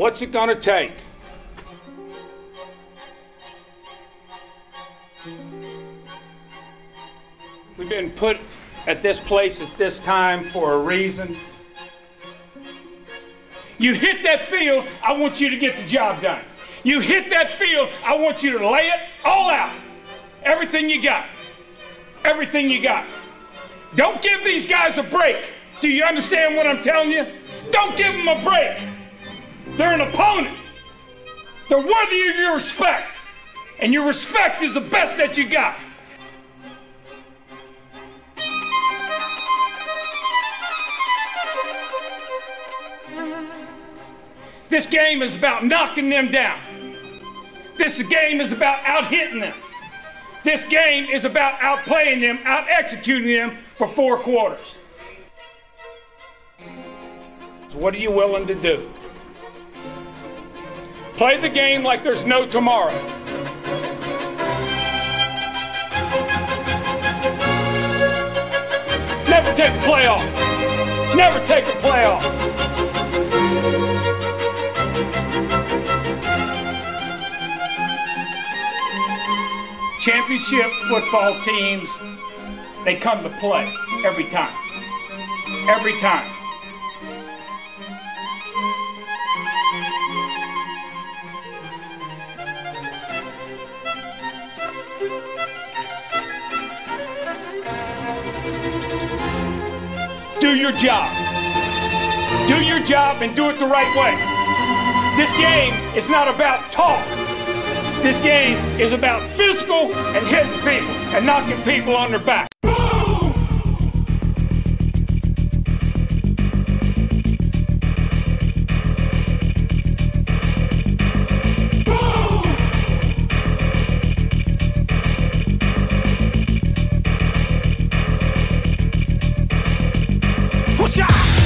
What's it gonna take? We've been put at this place at this time for a reason. You hit that field, I want you to get the job done. You hit that field, I want you to lay it all out. Everything you got. Everything you got. Don't give these guys a break. Do you understand what I'm telling you? Don't give them a break. They're an opponent. They're worthy of your respect. And your respect is the best that you got. This game is about knocking them down. This game is about out hitting them. This game is about outplaying them, out executing them for four quarters. So, what are you willing to do? Play the game like there's no tomorrow. Never take a playoff. Never take a playoff. Championship football teams, they come to play every time. Every time. Your job. Do your job and do it the right way. This game is not about talk. This game is about physical and hitting people and knocking people on their back. I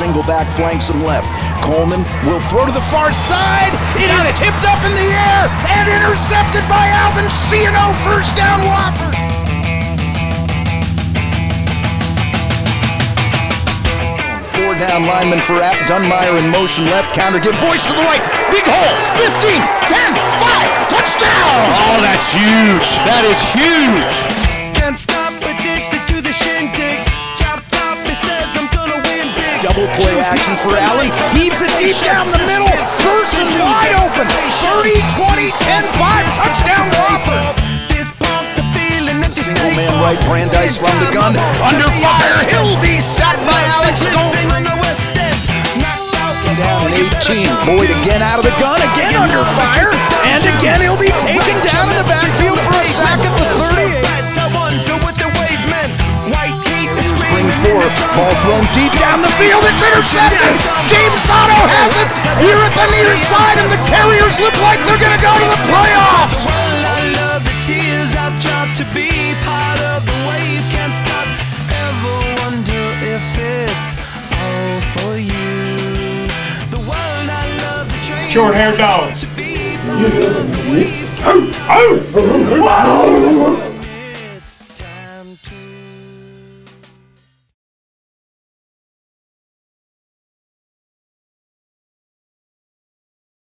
single back flanks him left. Coleman will throw to the far side. It is tipped up in the air and intercepted by Alvin Ciano. First down, Wofford. Four down lineman for App Dunmire in motion left. Counter give Boyce to the right. Big hole. 15, 10, 5. Touchdown. Oh, that's huge. That is huge. Can't stop Double play action for Allen. Heaves it deep down the middle. Person wide open. 30, 20, 10, 5. Touchdown, Wofford. This pump the feeling that you stay Single man right. Brandeis from the gun. Under fire. He'll be sacked by Alex Goldberg. On the west end. Knocked out the Down 18. Boyd again out of the gun. Again under fire. And again he'll be taken down in the backfield for a sack at the 38. Ball thrown deep down the field. It's intercepted. James Otto has it here at the near side, and the Terriers look like they're going to go to the playoffs. Well, I